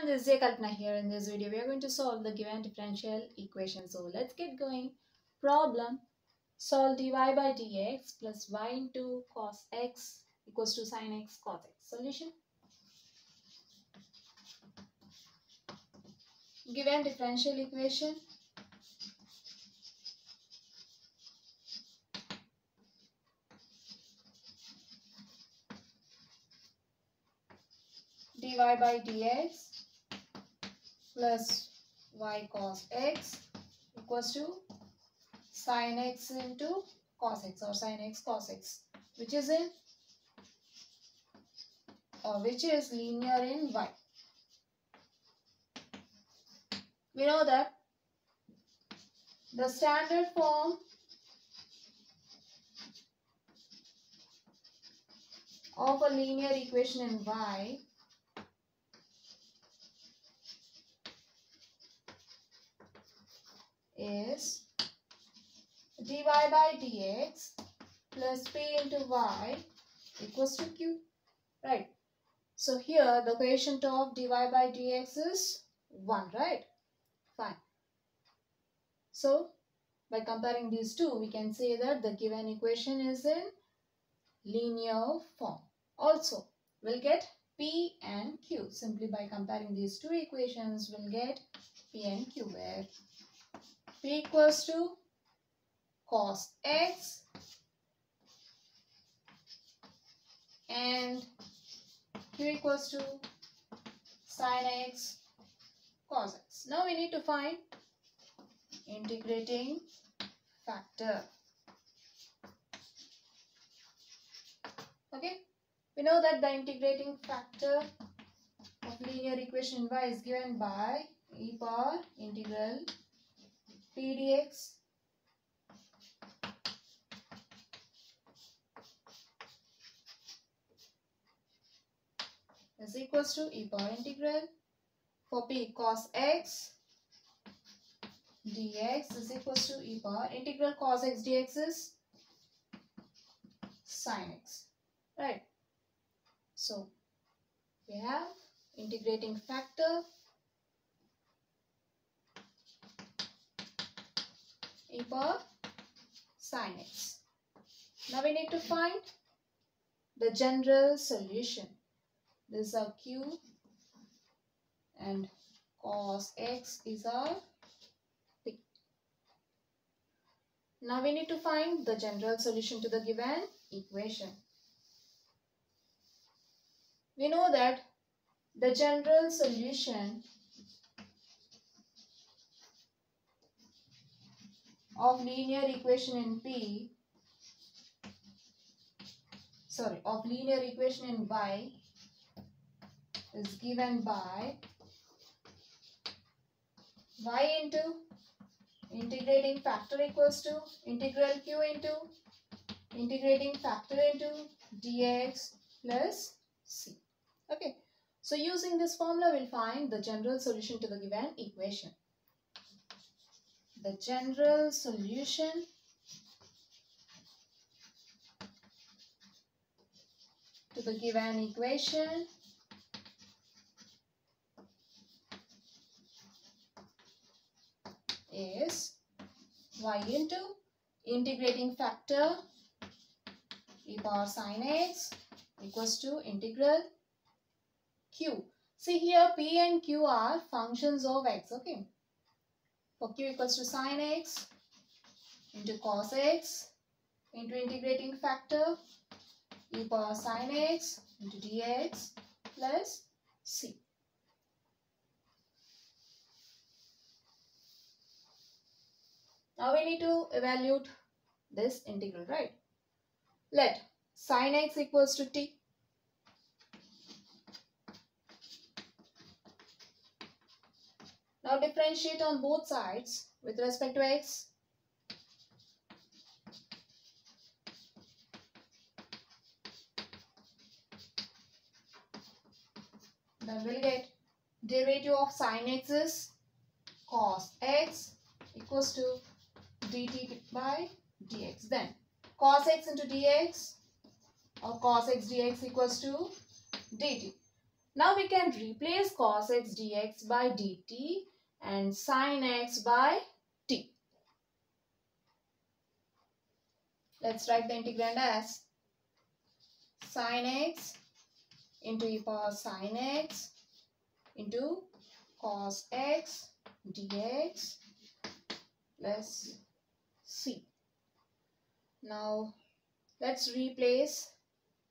everyone, this is Jay Kalpana here. In this video, we are going to solve the given differential equation. So let's get going. Problem, solve dy by dx plus y into cos x equals to sin x cos x. Solution. Given differential equation. dy by dx plus y cos x equals to sin x into cos x or sin x cos x which is in or which is linear in y. We know that the standard form of a linear equation in y is dy by dx plus p into y equals to q. Right. So here the coefficient of dy by dx is 1, right? Fine. So by comparing these two, we can say that the given equation is in linear form. Also, we'll get P and Q. Simply by comparing these two equations, we'll get P and Q where P equals to cos x and Q equals to sin x cos x. Now we need to find integrating factor. Okay, we know that the integrating factor of linear equation y is given by e power integral p dx is equals to e power integral for p cos x dx is equals to e power integral cos x dx is sin x right? So we have integrating factor x now we need to find the general solution this is our q and cos x is our p. Now we need to find the general solution to the given equation. We know that the general solution of linear equation in P sorry of linear equation in Y is given by y into integrating factor equals to integral q into integrating factor into dx plus c. Okay. So using this formula we'll find the general solution to the given equation. The general solution to the given equation is y into integrating factor e power sin x equals to integral q. See here p and q are functions of x, okay. For q equals to sine x into cos x into integrating factor e power sine x into dx plus c. Now we need to evaluate this integral, right? Let sine x equals to t. Now differentiate on both sides with respect to x. Then we'll get derivative of sine x is cos x equals to dt by dx. Then cos x into dx or cos x dx equals to dt. Now we can replace cos x dx by dt and sin x by t. Let's write the integrand as sin x into e power sin x into cos x dx plus c. Now let's replace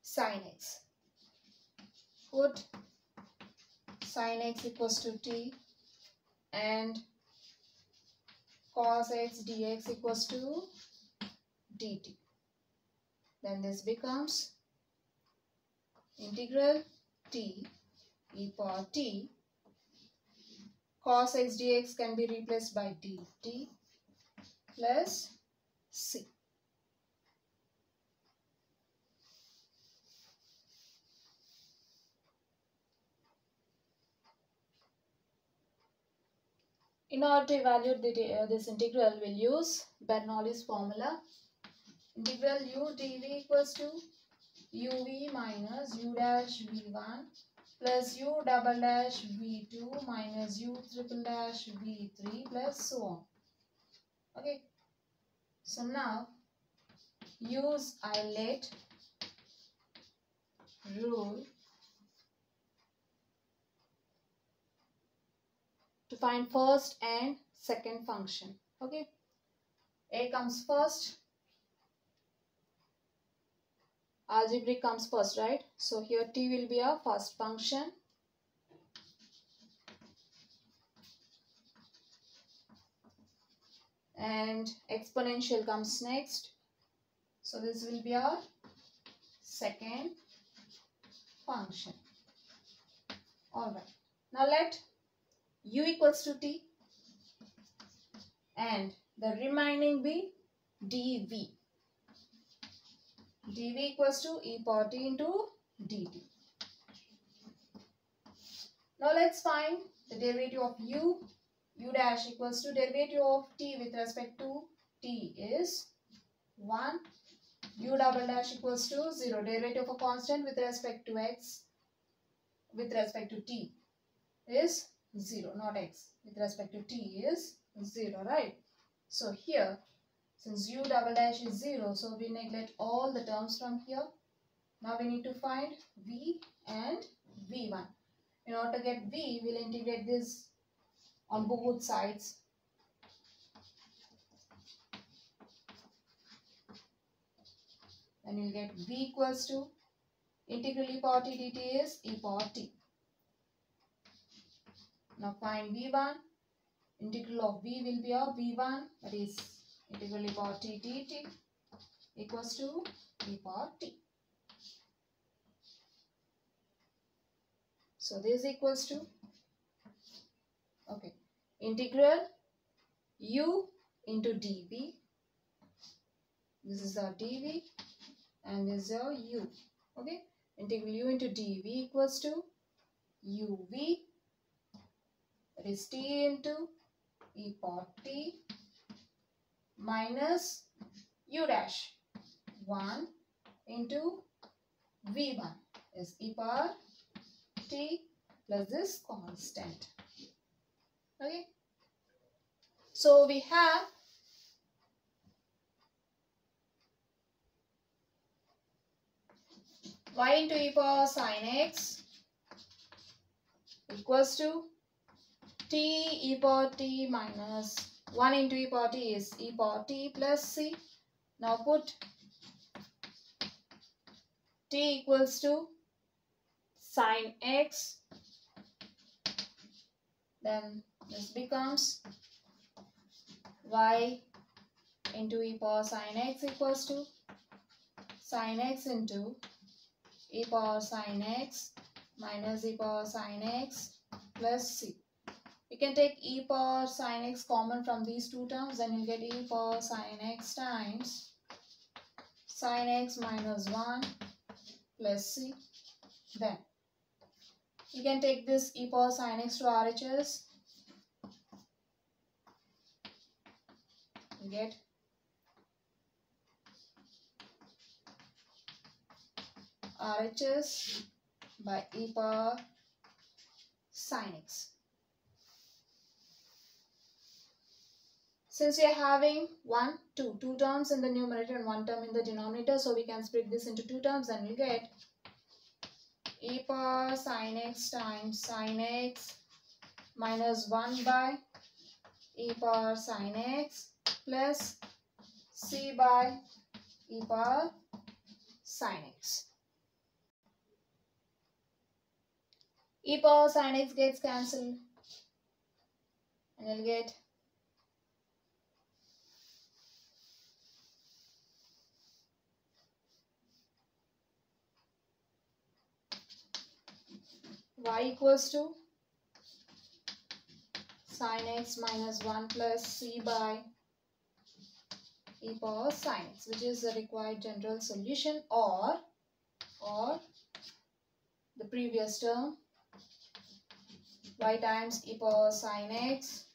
sin x. Put sin x equals to t and cos x dx equals to dt. Then this becomes integral t e power t cos x dx can be replaced by dt plus c. In order to evaluate the, uh, this integral, we'll use Bernoulli's formula. Integral u dv equals to uv minus u dash v1 plus u double dash v2 minus u triple dash v3 plus so on. Okay. So now use Euler rule to find first and second function. Okay. A comes first. Algebraic comes first, right? So here t will be our first function. And exponential comes next. So this will be our second function. Alright. Now let u equals to t and the remaining be dv. dv equals to e power t into dt. Now let's find the derivative of u. u dash equals to derivative of t with respect to t is 1. u double dash equals to 0. Derivative of a constant with respect to x with respect to t is 0 not x with respect to t is 0 right? So here since u double dash is 0 so we neglect all the terms from here. Now we need to find v and v1 in order to get v we'll integrate this on both sides. Then you'll get v equals to integral e power t dt is e power t now find v1. Integral of v will be of v1 that is integral e power t dt equals to e power t. So this equals to okay integral u into dv. This is our dv and this is our u. Okay integral u into dv equals to uv that is t into e power t minus u dash 1 into v1 is e power t plus this constant. Okay. So we have y into e power sine x equals to t e power t minus 1 into e power t is e power t plus c. Now put t equals to sine x. Then this becomes y into e power sine x equals to sine x into e power sine x minus e power sine x plus c. You can take e power sine x common from these two terms. Then you get e power sine x times sine x minus 1 plus c. Then you can take this e power sine x to RHS. You get RHS by e power sine x. Since we are having 1, 2, 2 terms in the numerator and 1 term in the denominator, so we can split this into 2 terms and we'll get e power sine x times sine x minus 1 by e power sine x plus c by e power sine x. e power sine x gets cancelled and you'll get y equals to sine x minus 1 plus c by e power sine x which is the required general solution or or the previous term y times e power sine x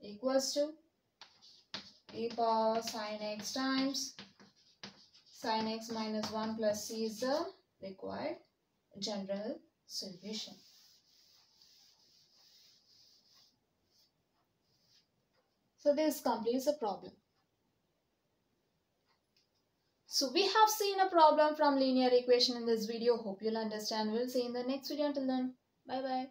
equals to e power sine x times sine x minus 1 plus c is the required general solution. So this completes the problem. So we have seen a problem from linear equation in this video. Hope you'll understand. We'll see in the next video. Until then, bye bye.